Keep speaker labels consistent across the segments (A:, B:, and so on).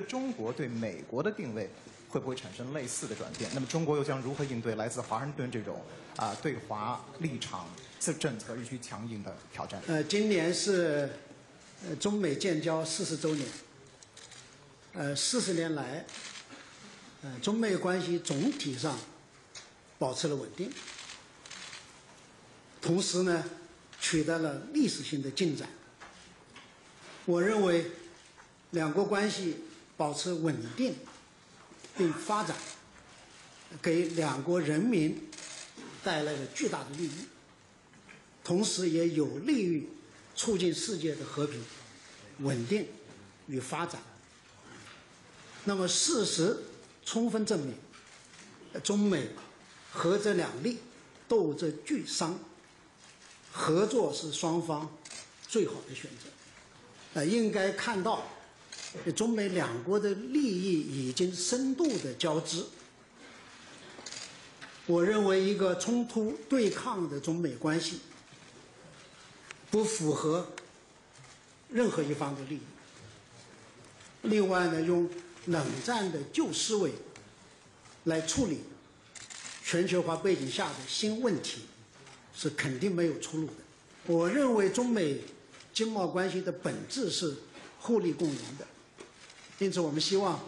A: 中国对美国的定位会不会产生类似的转变？那么中国又将如何应对来自华盛顿这种啊对华立场这政策日趋强硬的挑战？
B: 呃，今年是呃中美建交四十周年。呃，四十年来，呃，中美关系总体上保持了稳定，同时呢，取得了历史性的进展。我认为，两国关系保持稳定并发展，给两国人民带来了巨大的利益，同时也有利于促进世界的和平、稳定与发展。那么，事实充分证明，中美合则两利，斗则俱伤。合作是双方最好的选择。呃，应该看到，中美两国的利益已经深度的交织。我认为，一个冲突对抗的中美关系，不符合任何一方的利益。另外呢，用冷战的旧思维来处理全球化背景下的新问题，是肯定没有出路的。我认为中美经贸关系的本质是互利共赢的，因此我们希望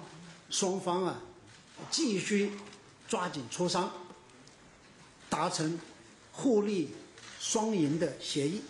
B: 双方啊继续抓紧磋商，达成互利双赢的协议。